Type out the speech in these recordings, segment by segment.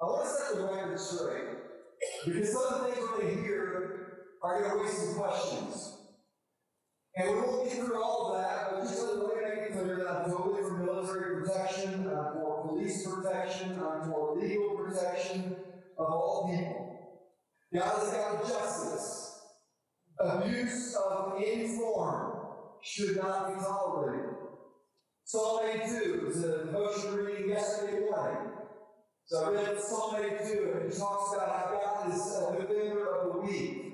I want to set the record straight. Because some of the things when they hear are going to raise some questions. And we won't get through all of that, but just let me make it clear that I'm totally for military protection, I'm for police protection, I'm for legal protection of all people. God is God of justice. Abuse of any form should not be tolerated. Psalm 82 is a devotion reading yesterday morning. So I read Psalm 82, and he talks about how God is a defender of the weak.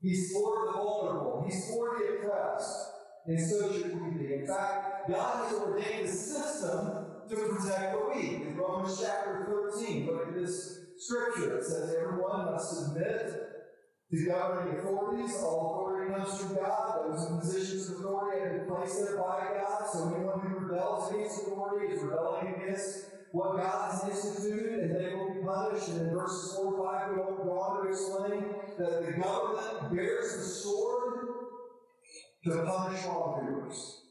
He's for the vulnerable. He's for the oppressed. And so should we be. In fact, God has ordained a system to protect the weak. In Romans chapter 13, look at this scripture. It says, Everyone must submit to governing authorities. All authority comes from God. Those in positions of authority have been placed there by God. So anyone who rebels against authority is rebelling against what God has instituted, and they will be punished. And in verses 4 and 5, we go on to explain that the government bears the sword to punish wrongdoers.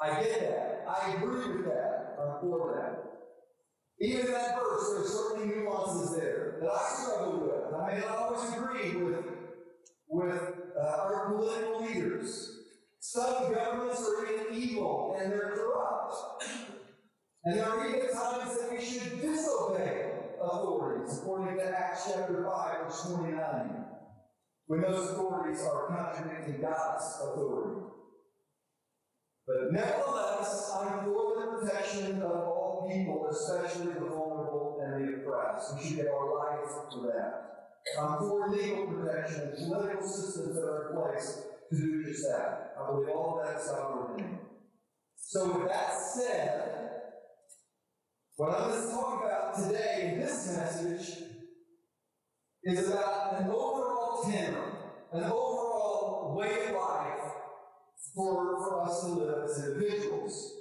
I get that. I agree with that. I'm for that. Even that verse, there's certainly nuances there that I struggle with. I may not always agree with, with uh, our political leaders. Some governments are even evil and they're corrupt. And there are even times that we should disobey authorities, according to Acts chapter 5, verse 29, when those authorities are contradicting God's authority. But nevertheless, I'm for the protection of all people, especially the vulnerable and the oppressed. We should give our life for that. I'm for legal protection and political systems that are in place to do just that. I believe all of that is ordained. So, with that said, what I'm going to talk about today in this message is about an overall tenor, an overall way of life for, for us to live as individuals.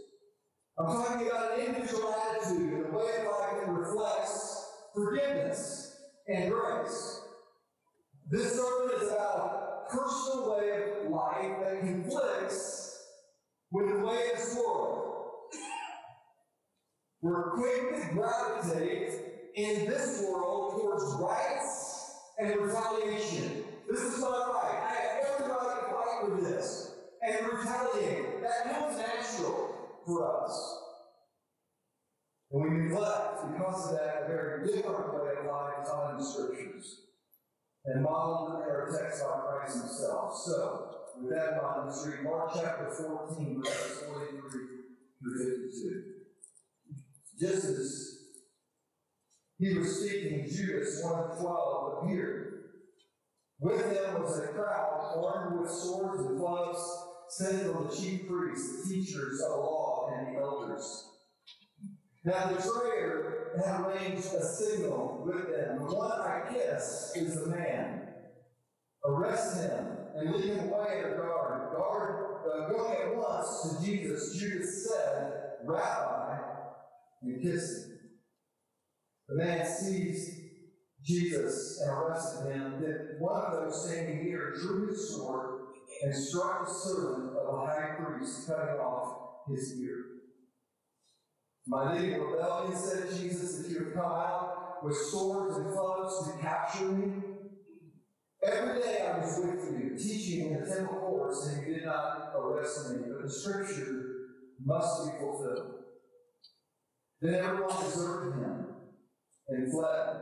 I'm talking about an individual attitude, a way of life that reflects forgiveness and grace. This sermon is about a personal way of life that conflicts with the way of this world. We're quick to gravitate in this world towards rights and retaliation. This is not right. I have every right to fight with this and retaliate. That comes natural for us. And we neglect, because of that, a very different way of life in the Scriptures and modeled our text on Christ Himself. So, with that in mind, let's read Mark chapter 14, verses 43 through 52. Just as he was speaking, Judas, one of twelve, appeared. With them was a crowd armed with swords and clubs, sent from the chief priests, the teachers of the law, and the elders. Now the betrayer had arranged a signal with them. The one I kiss is the man. Arrest him and lead him away to guard. Guard, uh, going at once to Jesus, Judas said, Rabbi, and kissed him. The man seized Jesus and arrested him. Then one of those standing near drew his sword and struck the servant of the high priest, cutting off his ear. My leading rebellion, said Jesus, that you have come out with swords and clubs to capture me. Every day I was with you, teaching in the temple courts, and you did not arrest me, but the scripture must be fulfilled. Then everyone deserted him and fled.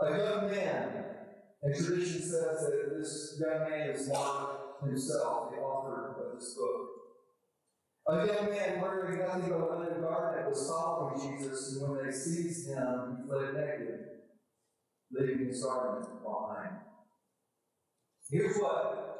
A young man, and tradition says that this young man is Mark himself, the author of this book. A young man wearing nothing but linen garment was following Jesus, and when they seized him, he fled naked, leaving his garment behind. Here's what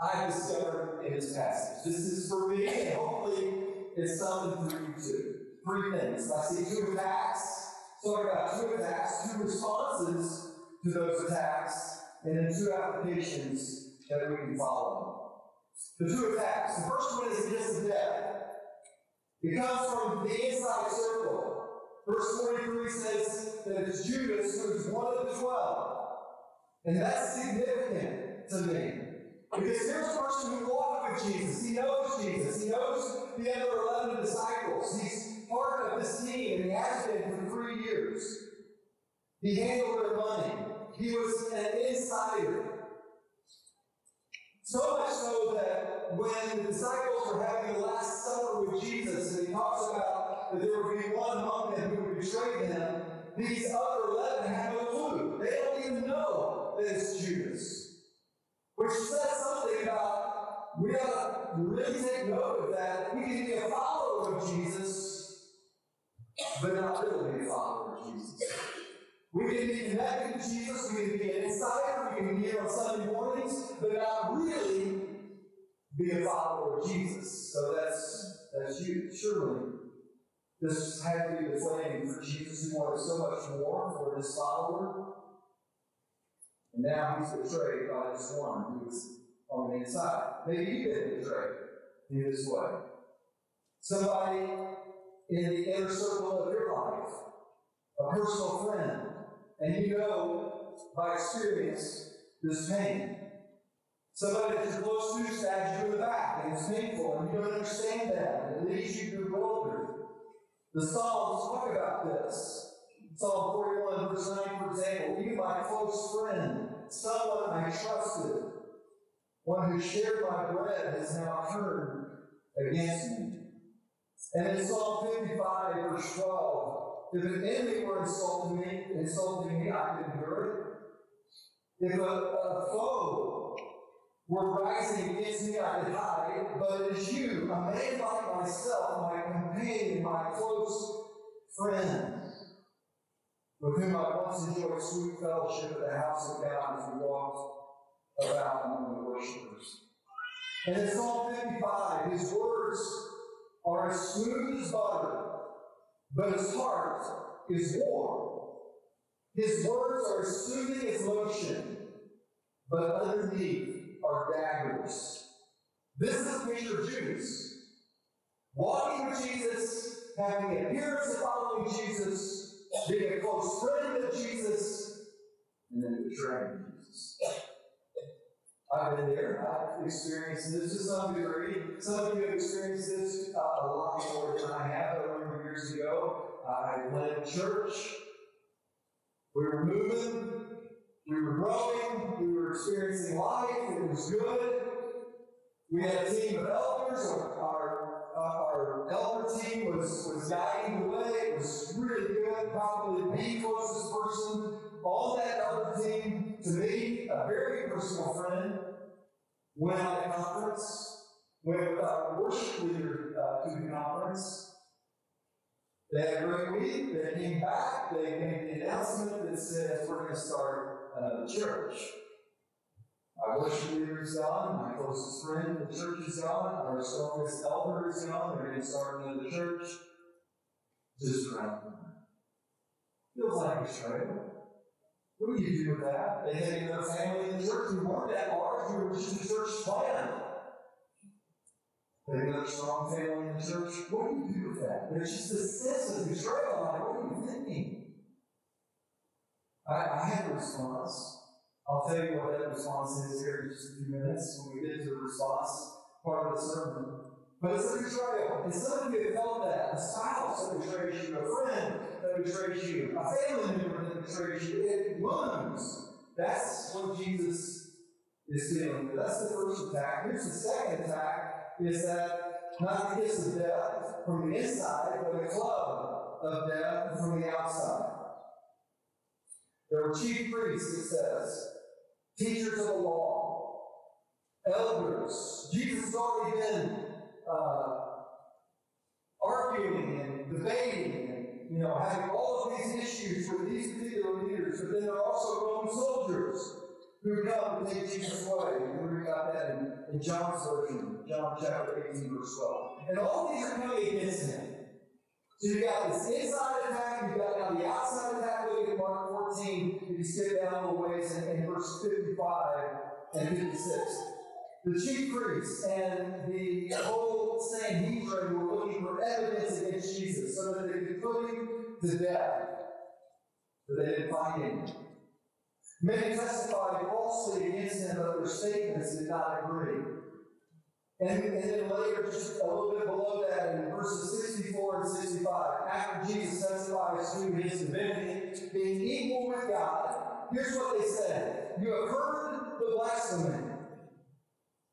I discovered in this passage. This is for me, and hopefully it's something for you too. Three things. I see two attacks. Talk about two attacks, two responses to those attacks, and then two applications that we can follow. The two attacks. The first one is the death. It comes from the inside circle. Verse 43 says that it's Judas who is one of the twelve. And that's significant to me. Because here's a person who walked with Jesus. He knows Jesus. He knows the other 11 disciples. He's part of this team, and he has been for three years. He handled their money. He was an insider. So much so that when the disciples were having the Last Supper with Jesus, and he talks about that there would be one among them who would betray him, these other eleven have no clue. They don't even know that it's Judas. Which says something about we to really take note of that. We can be a follower of Jesus, but not be a follower of Jesus. We can be connected to Jesus, we can be an insider, we can be here on Sunday mornings, but not really be a follower of Jesus. So that's that's you. Surely this had to be the flame for Jesus who wanted so much more for his follower. And now he's betrayed by this one who's on the inside. Maybe you've been betrayed in this way. Somebody in the inner circle of your life, a personal friend, and you know by experience this pain. Somebody that you're close to stabs you in the back, and it's painful, and you don't understand that, it leaves you to bewildered. The Psalms talk about this. Psalm 41, verse 9, for example, you, my close friend, someone I trusted, one who shared my bread, has now turned against me. And in Psalm 55, verse 12, if an enemy were insulting me, insulting me, I could endure it. If a, a foe were rising against me, I could hide. But it is you, a man like myself, my companion, my close friend, with whom I once enjoyed sweet fellowship at the house of God as we walked about among the worshippers. And in Psalm 55, his words are as smooth as butter but his heart is warm. His words are as soothing as lotion, but underneath are daggers. This is a picture of Judas. Walking with Jesus, having the appearance of following Jesus, being a close friend of Jesus, and then betraying Jesus. I've been there. I've experienced this to some degree. Some of you have experienced this uh, a lot more than I have. I remember years ago, I led church. We were moving. We were growing. We were experiencing life. It was good. We had a team of elders. Our, our, our elder team was, was guiding the way. It was really good. Probably the closest person on that elder team to me, a very personal friend, went on a conference, went with our worship leader uh, to the conference. They had a great week. They came back. They made the announcement that says we're going to start another church. Our worship leader is gone. My closest friend the church is gone. Our strongest elder is gone. They're going to start another church. Just around the Feels like a betrayal. What do you do with that? They had another family in the church. We weren't that large. You were just a church plant. They got a strong family in the church. What do you do with that? There's just a sense of betrayal. Like, what are you thinking? I, I had a response. I'll tell you what that response is here in just a few minutes when we get to the response part of the sermon. But it's a betrayal. And some of you have felt that. A spouse that betrays you, a friend that betrays you, a family member that betrays you. It wounds. That's what Jesus is dealing with. That's the first attack. Here's the second attack is that not the kiss of death from the inside, but a club of death from the outside. There were chief priests, it says, teachers of the law, elders. Jesus has already been uh, arguing and debating and you know having all of these issues with these particular leaders, but then there are also Roman soldiers who come to take Jesus away. And we got that in, in John's version, John chapter 18, verse 12. And all these are coming against him. So you got this inside attack, you've got now the outside attack. Look at Mark 14, if you skip down the ways in, in verse 55 and 56. The chief priests and the whole Sanhedrin were looking for evidence against Jesus so that they could put him to death. But they didn't find any. Many testified falsely against him, but their statements did not agree. And, and then later, just a little bit below that, in verses 64 and 65, after Jesus testifies to his divinity, being equal with God. Here's what they said You have heard the blasphemy.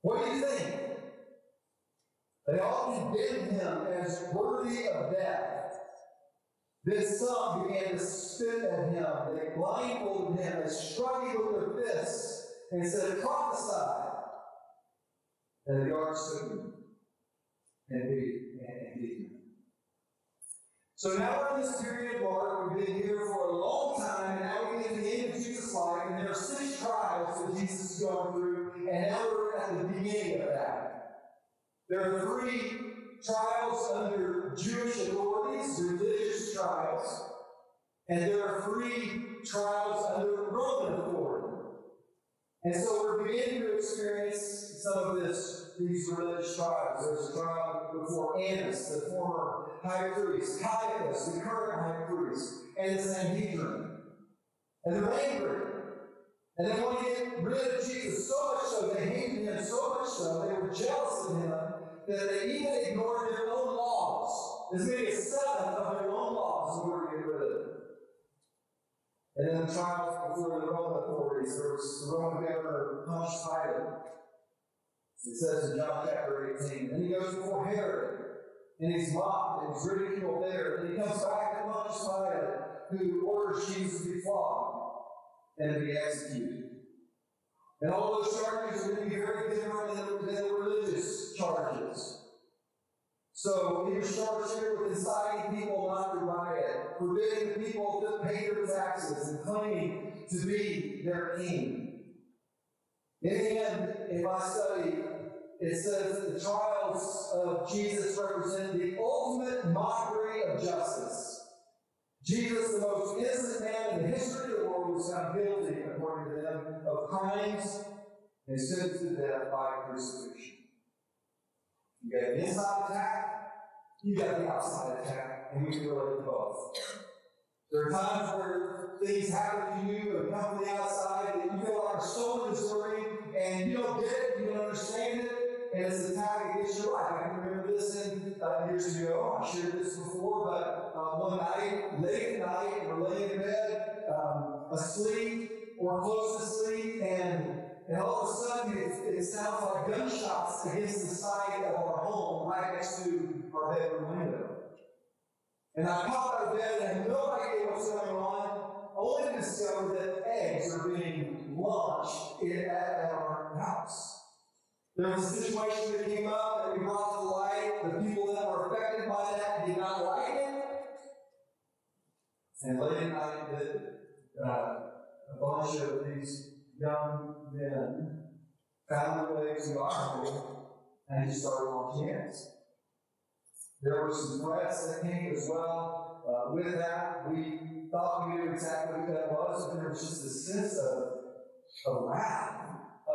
What do you think? They all condemned him as worthy of death. Then some began to spit at him. They blindfolded him and struck him with their fists and said, Prophesy. And the took him and beat, and beat him. So now we're in this period of Mark. We've been here for a long time, and now we get to the end of Jesus' life, and there are six trials that Jesus is going through, and now we're at the beginning of that. There are three trials under Jewish authorities, religious trials, and there are three trials under Roman authority. And so we're beginning to experience some of this, these religious trials. There's a trial before Annas, the former high priest, Caiaphas, the current high priest, and the Sanhedrin. And they're angry. And they want to get rid of Jesus so much so, they hated him so much so, they were jealous of him, that they even ignored their own laws. As many as seven of their own laws in order to get rid of him. And then the trials before the Roman authorities, there was the Roman governor Pontius Pilate. It says in John chapter 18. And he goes before Herod, and he's mocked and he's ridiculed there. And he comes back to Pontius Pilate, who orders Jesus to be flogged and be executed. And all those charges to be very different than, than religious charges. So he was charged with inciting people not to riot, forbidding the people to pay their taxes, and claiming to be their king. In the end, in my study, it says that the trials of Jesus represent the ultimate mockery of justice. Jesus, the most innocent man in the history of the world, was found guilty, according to them, of crimes and sentenced to death by crucifixion. You got an inside attack, you got the outside attack, and we can relate to both. There are times where things happen to you and come from the outside that you feel like are so deserving, and you don't get it, you don't understand it, and it's an attack against your life. I can remember uh, years ago. I shared this before, but uh, one night, late at night, we're laying in bed, um, asleep or close to sleep, and and all of a sudden, it, it sounds like gunshots against the side of our home, right next to our bedroom window. And I pop out of bed and have no idea what's going on, only to discover that eggs are being launched at our house. There was a situation that came up that we brought to light. The people that were affected by that did not like it. And late at night, that uh, a bunch of these young men found their way to our and he started launching eggs. There were some threats that came as well. Uh, with that, we thought we knew exactly what that was, but there was just a sense of, of wrath.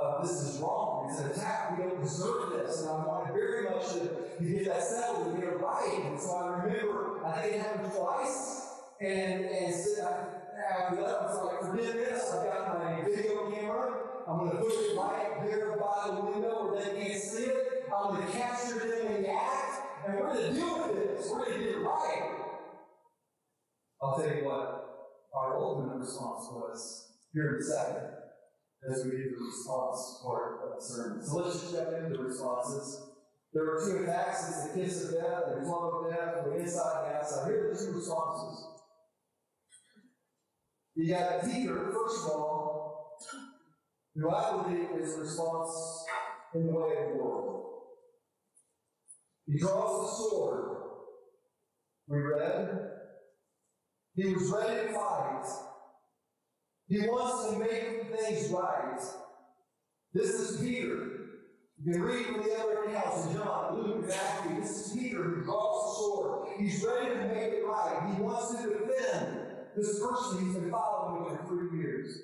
Uh, this is wrong. It's an attack. We don't deserve this. And I wanted very much to, to get that settled and get it right. And so I remember, I think it happened twice. And, and so I, I was like, forget this. I've got my video camera. I'm going to push it right there by the window where they can't see it. I'm going to capture them in the act, and we're going to deal with this. We're going to get it right. I'll tell you what our ultimate response was here in a second as we get the response part of the sermon. So let's just jump into the responses. There were two attacks. It's the kiss of death, the club of death, the inside and outside. Here are the two responses. You got Peter, first of all, who I believe is response in the way of the world. He draws the sword. We read. He was ready to fight. He wants to make things right. This is Peter. You can read from the other accounts in John, Luke, Matthew. This is Peter who draws the sword. He's ready to make it right. He wants to defend this person he's been following for three years.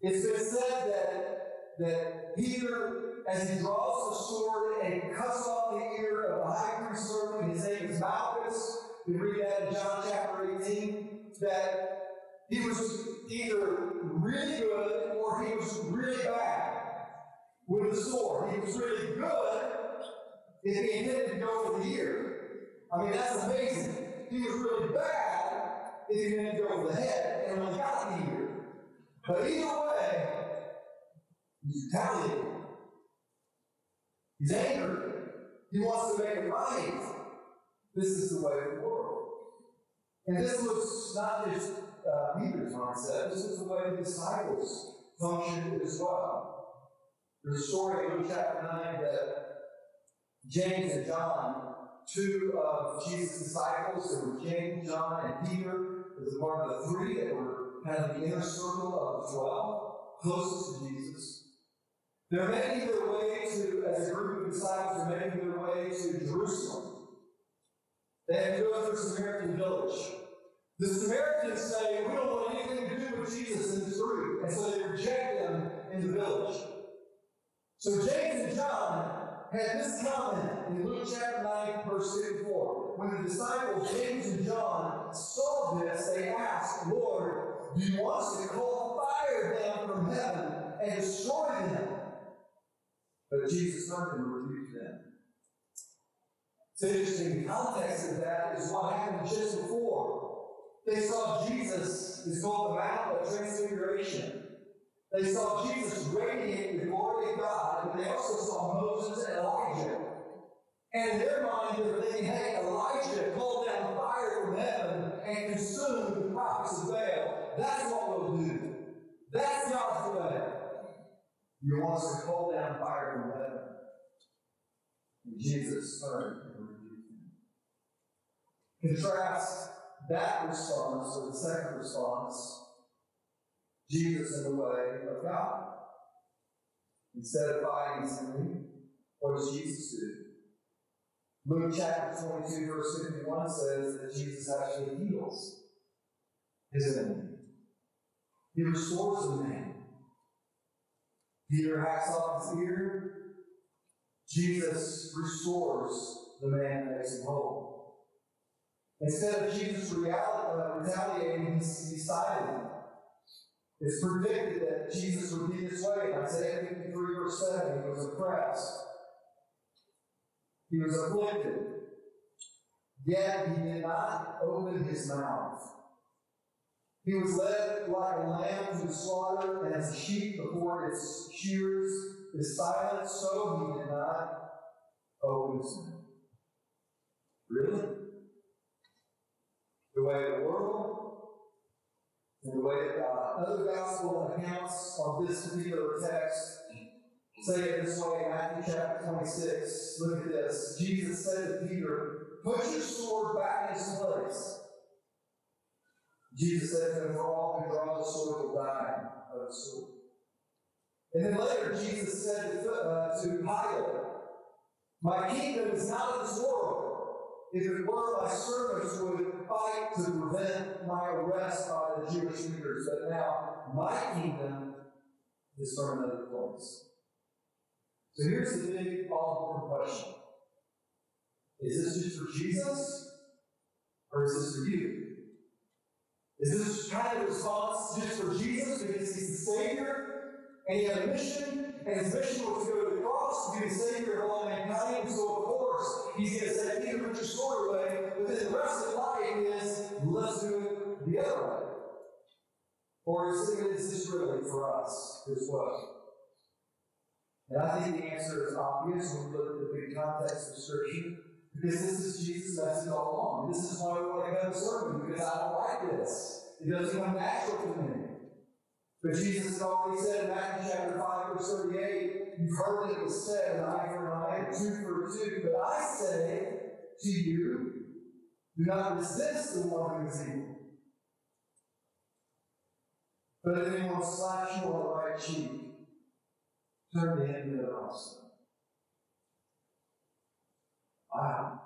It's been said that, that Peter, as he draws the sword and cuts off the ear of a high priest servant, his name is Malchus. We read that in John chapter 18, that he was either really good or he was really bad with the sword. He was really good if he intended to go for the ear. I mean, that's amazing. He was really bad if he to go over the head and only got the ear. But either way, he's retaliating. He's angry. He wants to make it right. This is the way of the world. And this looks not just uh, Peter's mindset, this is the way the disciples functioned as well. There's a story in Luke chapter 9 that James and John, two of Jesus' disciples, there were James, John, and Peter, as a part of the three that were kind of the inner circle of the twelve, closest to Jesus. They're making their way to, as a group of disciples, are making their way to Jerusalem. They have to go through Samaritan village. The Samaritans say, We don't want anything to do with Jesus in this group. And so they reject them in the village. So James and John had this comment in Luke chapter 9, verse 54. When the disciples, James and John, saw this, they asked, Lord, do you want us to call fire down from heaven and destroy them? But Jesus turned and rebuked them. It's interesting. The context of that is what happened just before. They saw Jesus, is called the Mount of Transfiguration. They saw Jesus radiate the glory of God, but they also saw Moses and Elijah. And in their mind, they're thinking, hey, Elijah called down fire from heaven and consumed the prophets of Baal. That's what we'll do. That's God's way. He wants to call down fire from heaven. And Jesus turned and rebuked him. Contrast that response with the second response Jesus in the way of God. Instead of fighting enemy, what does Jesus do? Luke chapter 22, verse 51 says that Jesus actually heals his enemy. He restores the man. Peter hacks off his ear. Jesus restores the man and makes him whole. Instead of Jesus uh, retaliating, he's silent. It's predicted that Jesus would be this way. In Isaiah 53, verse 7, he was oppressed. He was afflicted. Yet he did not open his mouth. He was led like a lamb to the slaughter, and as a sheep before its shears is silent, so he did not open his mouth. Really? Way of the world, and the way that uh, other gospel accounts of this particular text say it this way in Matthew chapter 26. Look at this. Jesus said to Peter, Put your sword back in its place. Jesus said to him, For all who draw the sword will die of the sword. And then later, Jesus said to, uh, to Pilate, My kingdom is not of this world. If it were, my servants would fight to prevent my arrest by the Jewish leaders. But now, my kingdom is from another place. So here's the big important question Is this just for Jesus? Or is this for you? Is this kind of response just for Jesus because he's the Savior and he had a mission, and his mission was to go to the cross to be the Savior of all mankind? So, of course, he's going to say, Peter, put your sword away. The other way. Or is, this really for us as well? And I think the answer is obvious when we look at the big context of Scripture. Because this is Jesus' message all along. This is why we want to go to sermon, because I don't like this. It doesn't come natural to me. But Jesus has already said in Matthew chapter 5, verse 38, you've heard that it was said, an eye for an eye, tooth for tooth. But I say to you, do not resist the one who is evil. But if anyone slaps you on the right cheek, turn to him the other also. Wow.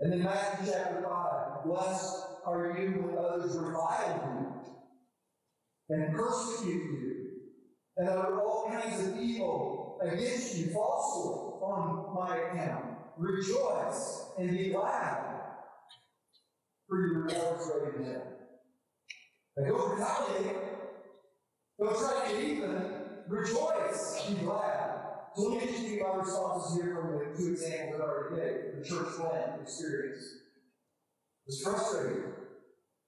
And then Matthew chapter 5, blessed are you when others revile you and persecute you and utter all kinds of evil against you falsely on my account. Rejoice and be glad, for your rewards ready in heaven. Now don't retaliate. Don't try to even. Rejoice. Be glad. So let me just give you my responses here from the two examples I already gave. The church plant experience. It was frustrating.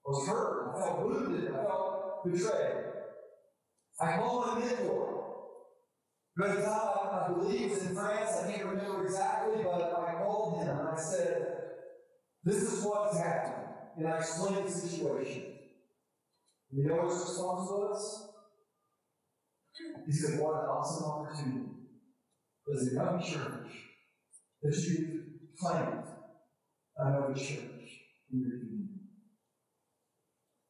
was hurt. I felt wounded. I felt betrayed. I called my mentor. But the I, I believe it was in France. I can't remember exactly, but I called him and I said, This is what's happening. And I explained the situation. And you know what his response was? He said, What an awesome opportunity as a young church that you plant another church in your community.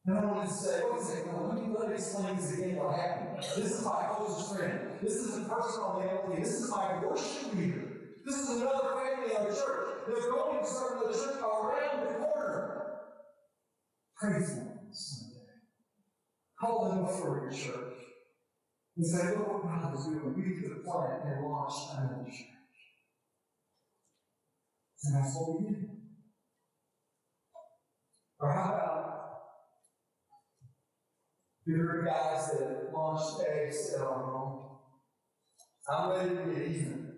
And I wanted to say, wait a second, well, let me explain this again what happened. This is my closest friend. This isn't personal loyalty. This is my worship leader. This is another family in the church. They're going to start the church around the corner. Pray for them. Call them before your church. And say, look what God is doing. We could plant and launch another church. And that's what we did. Or how about the of guys that launched eggs at our home? I'm ready to get even.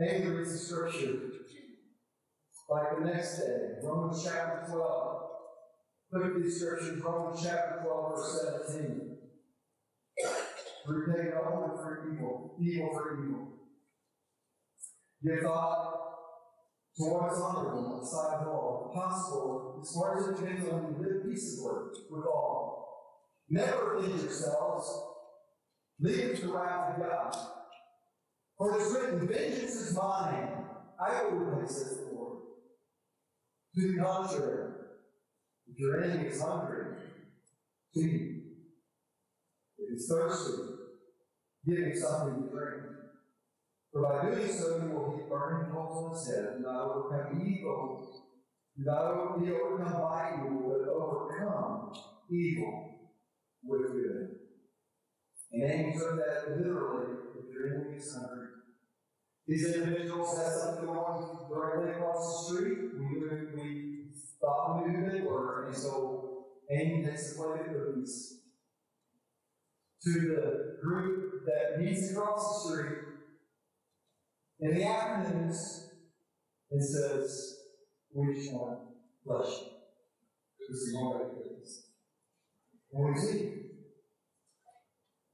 Amy reads the scripture like the next day, Romans chapter 12. Look at these scriptures, Romans chapter 12, verse 17. Repay no one for evil, evil for evil. Give thought to what is honorable sight of all, possible, as far as it depends on you, live peaceably with all. Never think yourselves, leave the wrath of God. For it is written, Vengeance is mine, I will repay, says the Lord. To the contrary, if your enemy is hungry, feed. If he's thirsty, give him something to drink. For by doing so, you will heap burning coals on his head, and not overcome evil. Not be overcome by evil, but overcome evil with good. And Amy took that literally, if your enemy is hungry. These individuals had something going directly across the street. We, we thought we knew who they were, and so Amy plate of cookies to the group that meets across the street in the afternoons and says, We just want bless you. This is more like this. And we see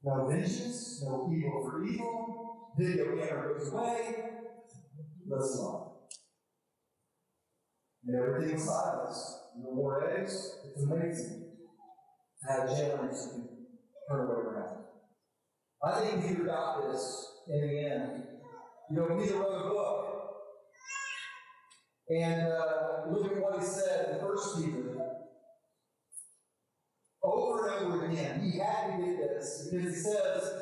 no vengeance, no evil for evil, video camera goes away, let's not. And everything silence. No more eggs. It's amazing how generous you turn away around. I think Peter got this in the end. You know, Peter wrote a book. And uh, look at what he said in First Peter. Over and over again, he had to get this because he says,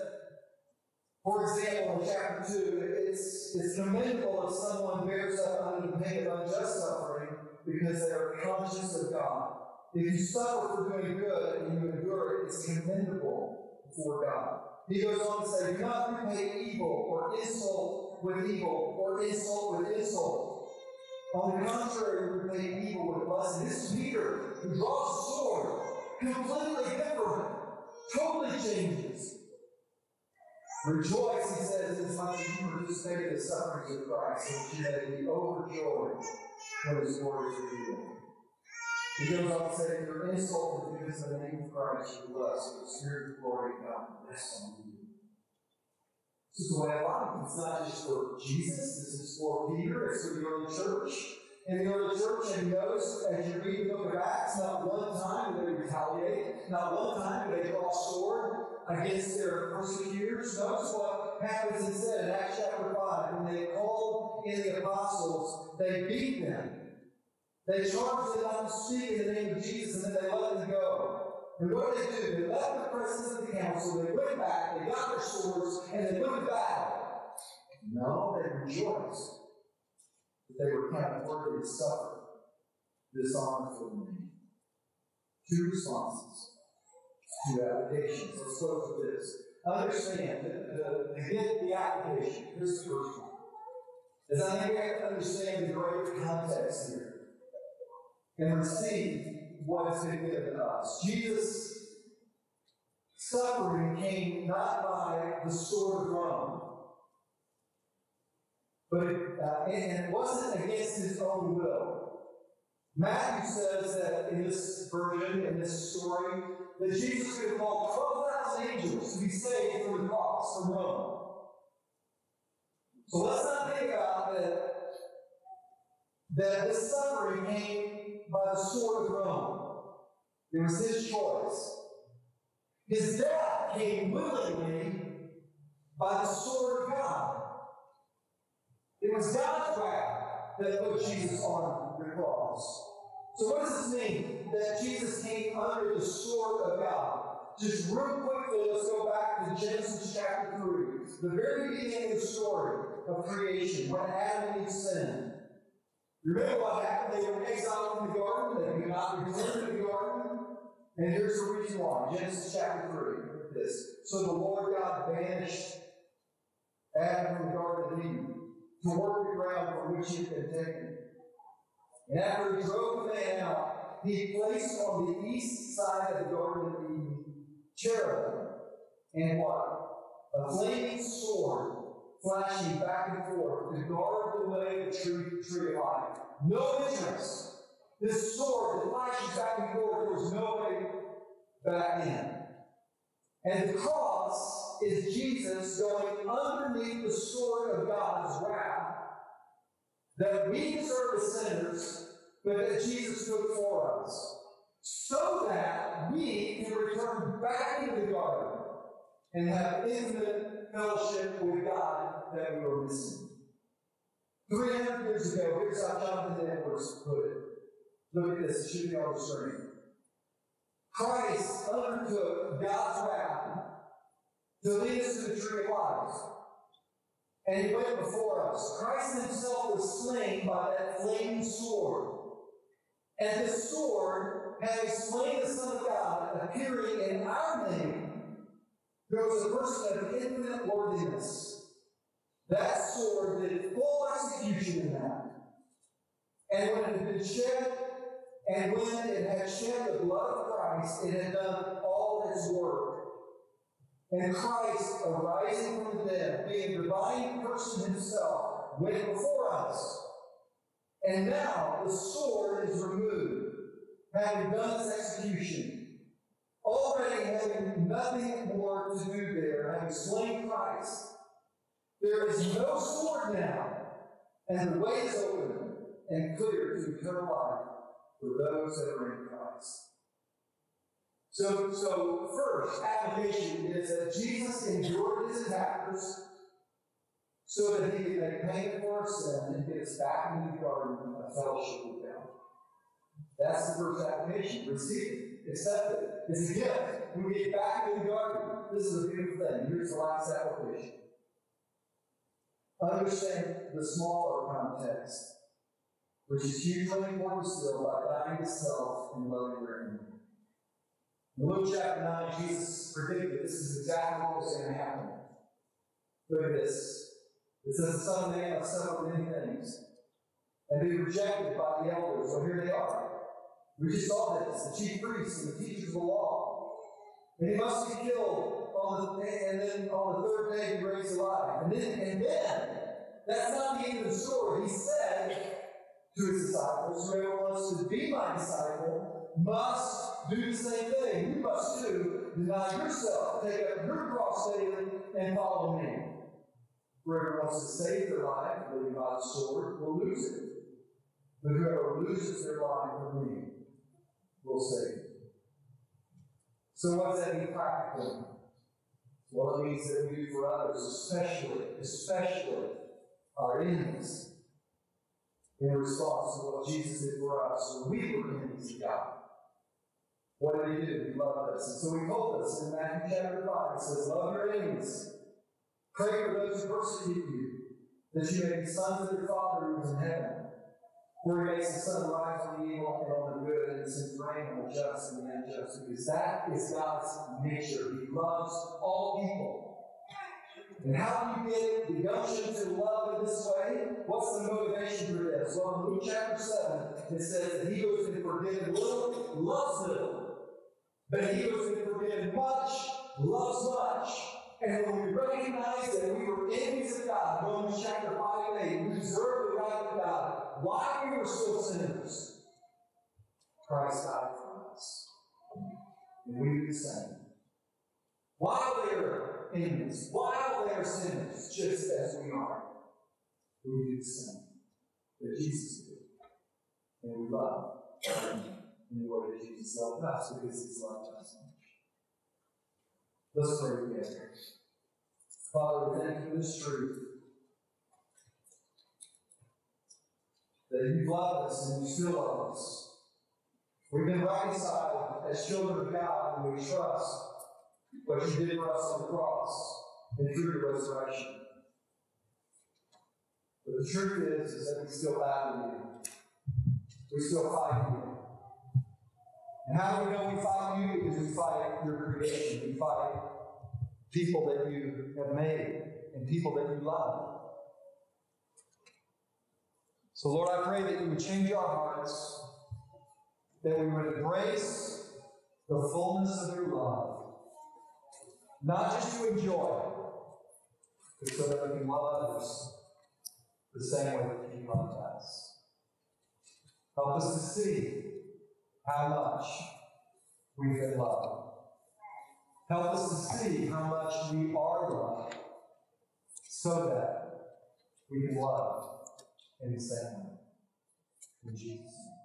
for example, in chapter 2, it's, it's commendable if someone bears up under the pain of unjust suffering because they are conscious of God. If you suffer for doing good and you endure it, it's commendable before God. He goes on to say, Do not repay evil or insult with evil or insult with insult. On the contrary, repay evil with blessing. This is Peter who draws a sword, completely different, totally changes. Rejoice, he says, as much as you participate in the sufferings of Christ, that you may be overjoyed when his glory is revealed. He goes on to say, if you're insulted because of the name of Christ, you're blessed. The Spirit of glory of God rests on you. This is the way of life. It's not just for Jesus, this is for Peter, it's for the early church. In the early church, and you notice as you read the book of Acts, not one time do they retaliate, not one time do they draw a sword against their persecutors. Notice what happens instead in Acts chapter 5. When they called in the apostles, they beat them. They charged them not to speak in the name of Jesus, and then they let them go. And what did they do? They left the presence of the council, they went back, they got their swords, and they went to battle. No, they rejoiced that they were counted worthy to suffer dishonor for me. Two responses, two applications. Let's close with this. Understand to get the application. Here's the first one. As I think we have to understand the greater context here and receive what has been given us. Jesus' suffering came not by the sword of Rome, but it, uh, and it wasn't against his own will. Matthew says that in this version, in this story, that Jesus could have called 12,000 angels to be saved from the cross, from Rome. So let's not think about that, that this suffering came by the sword of Rome. It was his choice. His death came willingly by the sword of God. It was God's wrath that put Jesus on the cross. So what does this mean? That Jesus came under the sword of God. Just real quickly, let's go back to Genesis chapter 3. The very beginning of the story of creation, when Adam and Eve sinned. Remember what happened? They were exiled from the garden. They could not return to the garden. And here's the reason why. Genesis chapter 3. Look at this. So the Lord God banished Adam from the Garden of Eden to work the ground from which he had been taken. And after he drove the man out, he placed on the east side of the Garden of Eden cherubim and what? A flaming sword flashing back and forth to guard the way of the tree, tree of life. No interest. This sword that flashes back and forth, there's no way back in. And the cross is Jesus going underneath the sword of God's wrath that we deserve as sinners, but that Jesus took for us, so that we can return back into the garden and have intimate fellowship with God that we were missing. 300 years ago, here's how Jonathan Edwards put it. Look at this, it should be on the screen. Christ undertook God's wrath to lead us to the tree of life. And he went before us. Christ himself was slain by that flaming sword. And this sword, having slain the Son of God, appearing in our name, there was a person of infinite worthiness. That sword did full execution in that. And when it had been shed, and when it had shed the blood of Christ, it had done all its work. And Christ, arising from the dead, being the divine person himself, went before us. And now the sword is removed, having done its execution. Already having nothing more to do there, having slain Christ. There is no sword now, and the way is open and clear to eternal life for those that are in Christ. So, so first application is that Jesus endured his attackers so that he could make payment for our sin and get us back into the garden of fellowship with God. That's the first application. Receive it. Accept it. It's a gift. We get back into the garden, this is a beautiful thing. Here's the last application. Understand the smaller context, which is hugely important still by dying to self and loving your enemy. In Luke chapter 9, Jesus predicted this is exactly what was going to happen. Look at this. It says, The Son of Man must suffer many things and be rejected by the elders. Well, here they are. We just saw this the chief priests and the teachers of the law. And he must be killed on the and then on the third day he raised alive. And then, and then that's not the end of the story. He said to his disciples, Whoever wants to be my disciple must do the same thing. You must do deny yourself, take up your cross daily, and follow me. Whoever wants to save their life, living by the sword, will lose it. But whoever loses their life for me will save it. So what does that mean practically? Well, it means that we do for others, especially, especially our enemies, in response to what Jesus did for us when we were enemies of God. What did he do? He loved us. And so he told us in Matthew chapter 5, it says, Love your enemies. Pray for those who persecute you, that you may be sons of your Father who is in heaven. For he makes the sun rise on the evil and on the good, and sends rain on the just and the unjust, because that is God's nature. He loves all people. And how do you get the gumption to love in this way? What's the motivation for this? Well, in Luke chapter 7, it says that he who has been forgiven little loves little. But he who has been forgiven much loves much. And when we recognize that we were enemies of God, Romans chapter 5 and 8, we deserve the wrath of God, while we were still sinners, Christ died for us. And we do the same. While they're enemies, while they're sinners, just as we are, we do the same that Jesus did. And we love in the way that Jesus loved us because he's loved us. Let's pray together. Father, thank you for this truth. That you love us and you still love us. We've been reconciled as children of God and we trust what you did for us on the cross and through your resurrection. But the truth is, is that we still battle you. We still fight you. And how do we know we fight you? Because we fight your creation. We fight people that you have made and people that you love. So, Lord, I pray that you would change our hearts, that we would embrace the fullness of your love, not just to enjoy, but so that we can love others the same way that you loved us. Help us to see how much we've loved. Help us to see how much we are loved so that we can love in the same way. In Jesus' name.